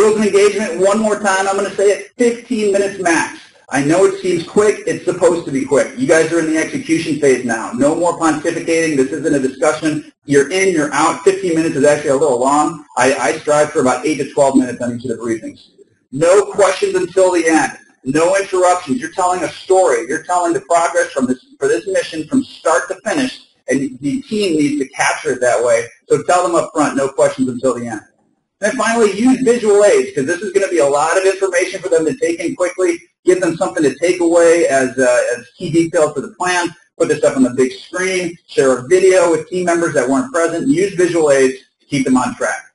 Rules of engagement, one more time, I'm going to say it, 15 minutes max. I know it seems quick. It's supposed to be quick. You guys are in the execution phase now. No more pontificating. This isn't a discussion. You're in, you're out. 15 minutes is actually a little long. I, I strive for about 8 to 12 minutes on each of the briefings. No questions until the end. No interruptions. You're telling a story. You're telling the progress from this, for this mission from start to finish, and the team needs to capture it that way. So tell them up front, no questions until the end. And finally, use visual aids because this is going to be a lot of information for them to take in quickly. Give them something to take away as, uh, as key details for the plan. Put this up on the big screen. Share a video with team members that weren't present. Use visual aids to keep them on track.